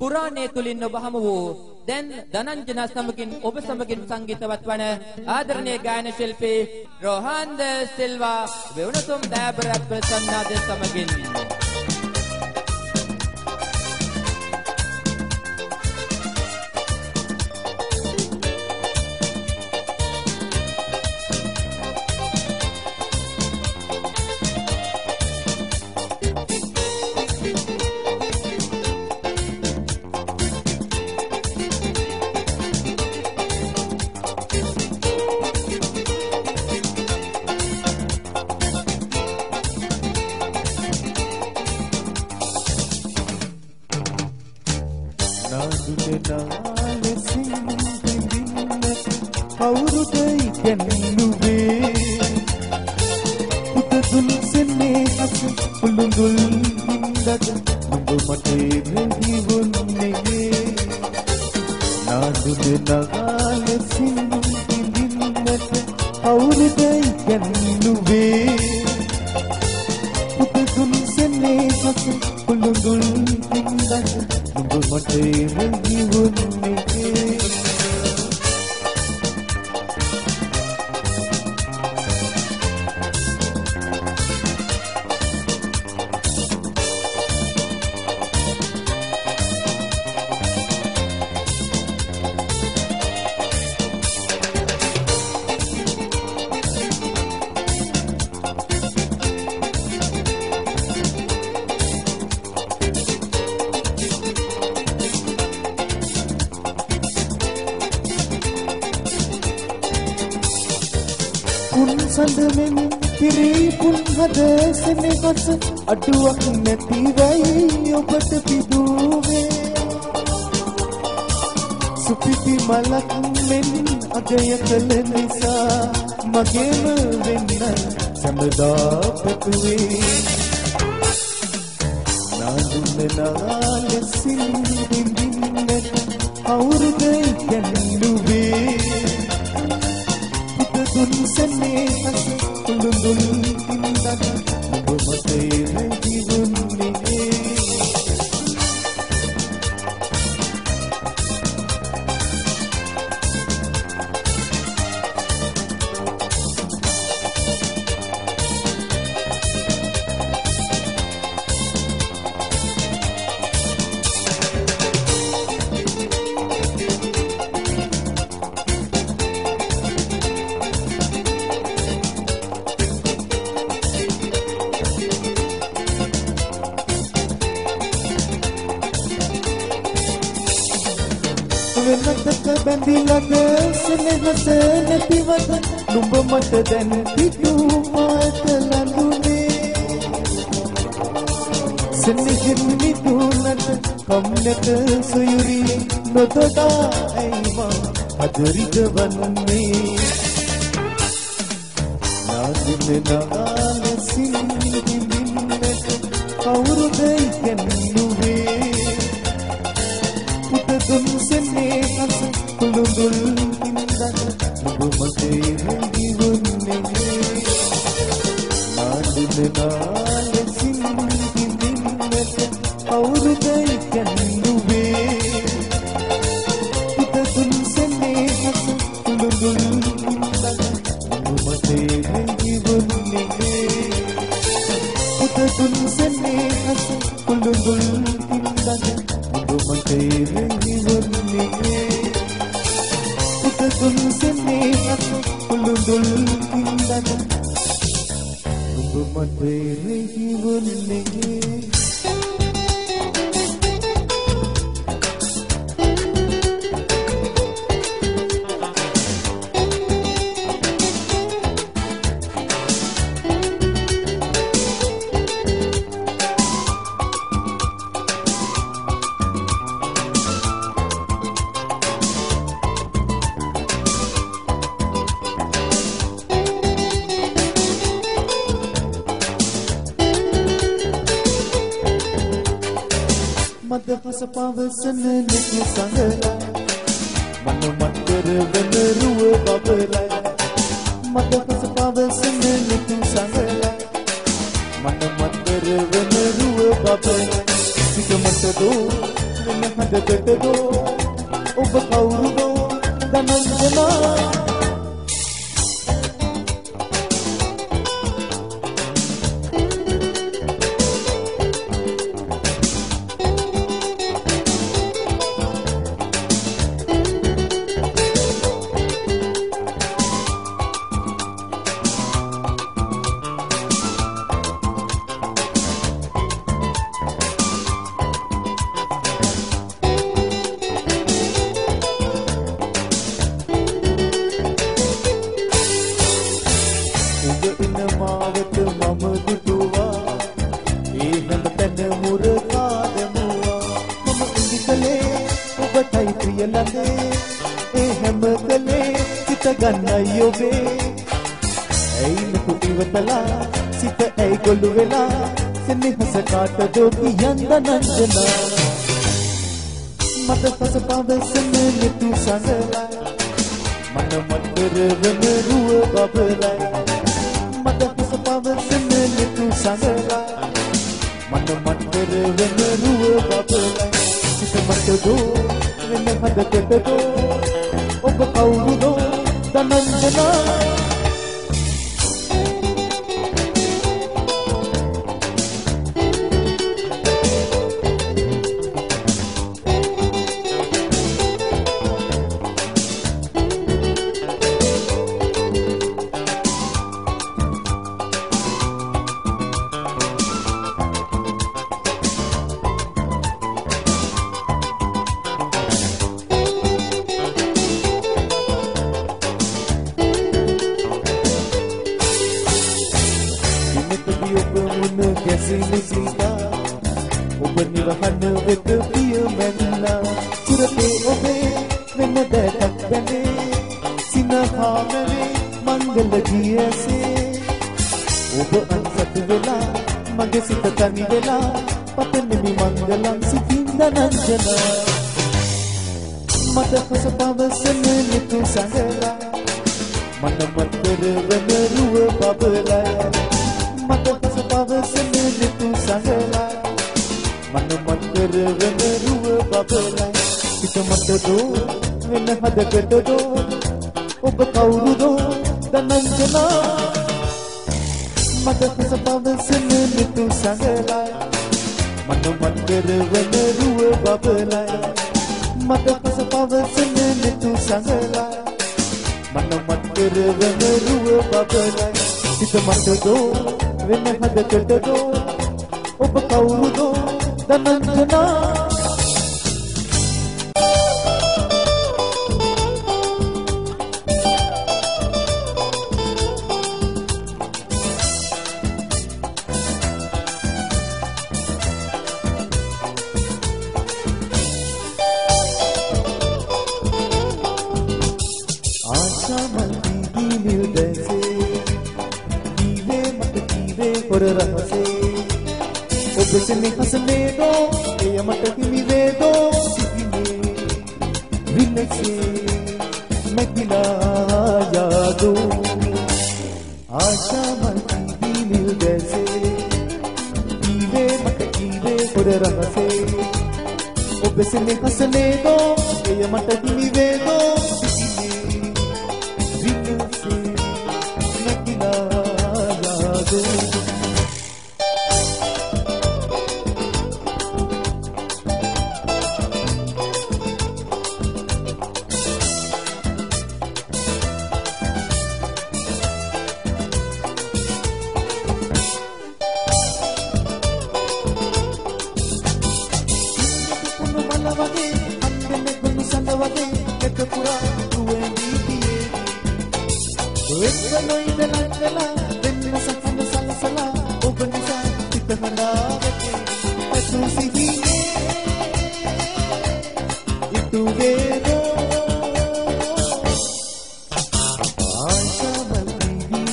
පුරාණයේ තුලින් ඔබ හමු වූ දැන් ධනංජන සමගින් ඔබ සමගින් සංගීතවත් වන ආදරණීය ගායන ශිල්පී රෝහන්ද සිල්වා වෙවුනතුම් දෑබරත් ප්‍රසන්නාද සමගින්. පුත දුන් සෙන්නේ හස පුළුඳුල් හින්දද නුඹ මට රැහිවුන්නේ නාදුද නගාලසින් හිඳින්නට කවුරුද ඉගැන්නුවේ පුන් සඳමින් පිරීපුන් හද සෙනෙහස අඩුවක් නැතිවයි ඔබට පිදුවේ. සුපිපි මලක් මෙන් අගය කළ නිසා මගේම වෙන්න සැමදා පැතුවේ. නාදුන නාලෙසින් විඳින්නට අවුරුද ගැන්නුවේ දුන් සන්නේ හස කුළුඳුල් ඉඳන් ඔබ මතේ ජීවුන්නේ වෙනතක බැඳිලද සෙනෙහස නැතිවද? නුඹ මට දැන් පිටුමාට ලඳුනේ සෙනෙහෙන් මිදුනට කම්නට සොයුරි නොතොඩා ඇයිමා අදරිද වන්නේ නාදින නාලසින් නාදින නාලසින් හිඳින්නට කවුරුද ඉගෙනුවේ පුතදුන් සෙන්නේ හස කුළුඳුල් හින්දද ඔබ මගේ හැඟිවුන්නේ පුතදුන් සෙන්නේ හස කුළුඳුල් හින්දද ඔබ මගේ හැඟිවුන්නේ පුතදුන් සෙන්නේ හස කුළුඳුල් හින්දද ඔබ මගේ හැඟිවුන්නේ මදහස පවසන නෙතු සඟලා මන මත්තර වෙන රුව බබලයි. මදහස පවසන නෙතු සඟලා මන මත්තර වෙන රුව බබලයි. සිත මත දෝ වෙන හදකටදෝ ඔබ කවුරුදෝ ඇයි ගොළු වෙලා සෙනෙහස කාටදෝ කියන්න නංජනා මට පස පවසන නිතු සඳලා මන මතර වෙන රුව බබලයි මට පස පවසන නිතු සඳලා මන මතර වෙන රුව බබලයි සිත මට දෝ මුණ ගැසිණි සීතා ඔබ නිවහන වෙත පිය මැන්නා සුරතේ ඔබේ වෙන දැටක් බැඳේ. සිනහාමනේ මංගල ගියසේ. ඔබ අන්සත් වෙලා මගේ සිත තනි වෙලා පතනෙමි මංගලම් සිතින්ද නංජනා මට හස පවසන නිතු සඟලා. මන මතර වෙන රුව බබලයි මට පස පවසන නිතු සඟලා මන මතර වෙන රුව බබලයි සිත මත දෝ වෙන හදකට දෝ ඔබ කවුරුදෝ දනංජනා මට පස පවසන නිතු සඟලා මන මතර වෙන රුව බබලයි මට පස පවසන නිතු සඟලා මන මතර වෙන රුව බබලයි සිත මත දෝ වෙන හදකට දෝ ඔබ කවුරුදෝ දීවේ හොර රහසේ ඔබ සෙනෙහස නේදෝ එය මට හිමි වේදෝ සිහිනේ විනසේ මැකිලා යාදෝ ආශාමල් දීදී නිල්දැසේ දීවේ මට දීවේ හොර රහසේ ඔබ සෙනෙහස නේදෝ එය මට හිමි වේදෝ සිහිනේ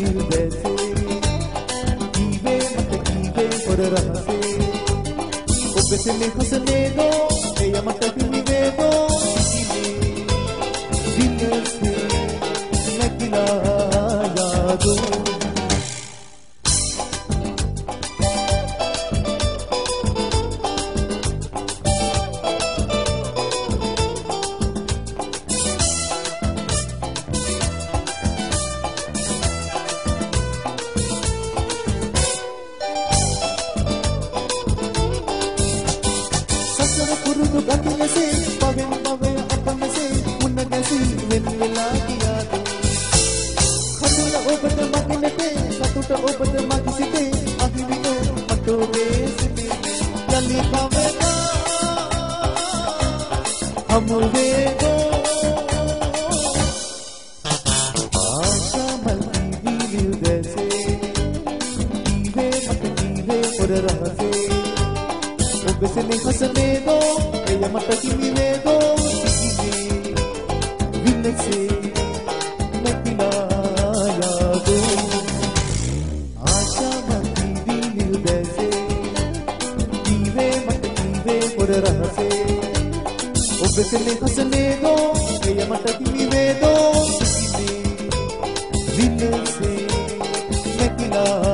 දීවි නිර්දසේ දීවේ මට කීවේ හොර රහසේ ඔබ සෙනෙහස නේදෝ වෙන් වෙලා ගියාද කඳුල ඔබට මගිනට සතුට ඔබට මග සිතේ අහිමින මට ඔබේ සිතේ යලි පවනා හමු වේගෝ ආශා මල්ලි දීවිල් දැසේ දීවේ මට දීවේ පොර රහසේ ඔබ සෙනෙ හසනේදෝ එය මට කිමි වේදෝ සිහිනේ පොර රහසේ ඔබ සෙනෙ හසනේදෝ එය මට කිමි වේදෝ සිහිනේ වින්නසේ නැතිලා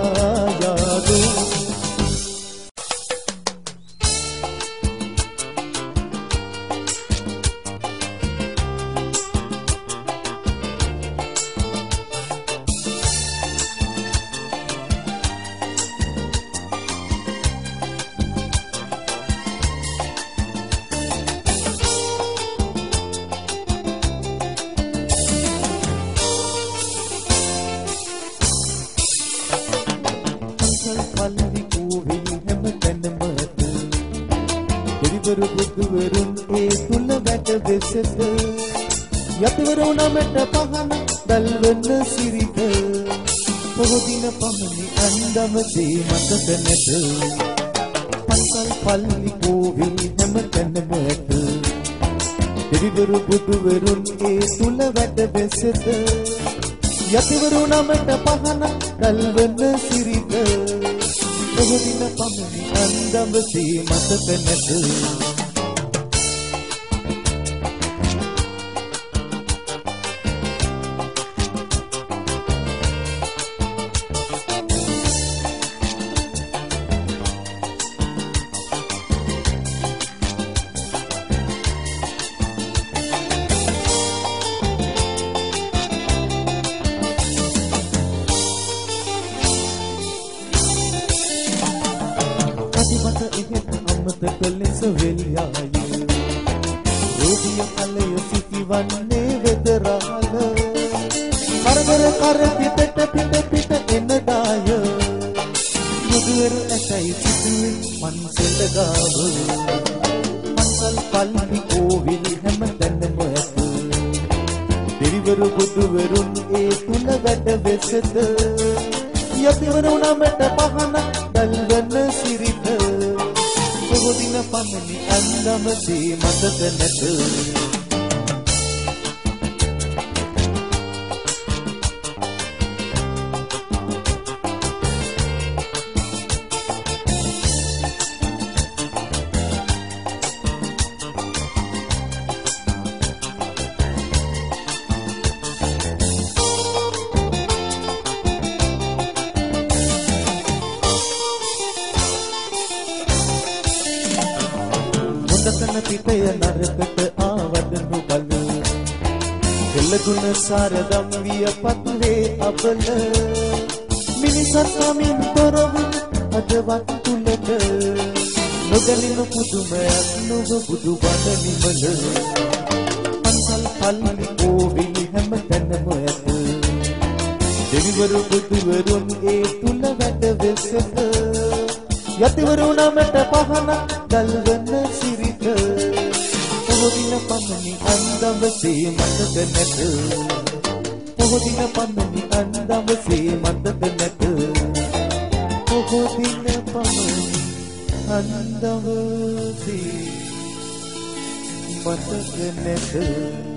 වැට වෙසෙත යතිවරු නමට පහන දල්වන සිරිත. පොහොදින පමණි අන්දම දේ මතක නැත. පන්සල් පල්ලි කෝවිල් හැම තැනම ඇත. දෙවිවරු බුදුවරුන් ඒ තුල වැට වෙසෙත යතිවරු නමට පහන දල්වන සිරිත. ඔහුදින පමණි අන්දඹසේ මතක නැත. ලෙස වෙලියාය රෝගිය කලය සිටිවන්නේ වෙදරාල කරදර කර පිටට පිට පිට එන දාය මුදුවරු ඇසයි සිටුවේ මන්සල ගාව මන්සල් පල්ලි කෝවිල් හැම තැනම ඇත දෙවිවරු බුදුවරුන් ඒ තුල වැඩ වෙසද යතිවරු නමට පමණි අන්දමසේ මතක නැත. හොඳකන පිටය නරකට ආවදනු බල එල්ලගුණ සාරදම් විය පත්වේ අබල මිනිසත් සමින් තොරව අදවත් තුලට නොගැලෙන පුදුමයක් නොව බුදු බණ නිමල පන්සල් පල්ලි කෝවිල් හැම තැනම ඇත දෙවිවරු බුදුවරුන් ඒ තුල වැඩ වෙසත යතිවරු නමට පහන දල්වන සිරිත පොහොදින පමණි අන්දවසේ මතක නැත. පොහොදින පමණි අන්දවසේ මතක නැත. පොහොදින පමණි අන්දවසේ මතක නැත.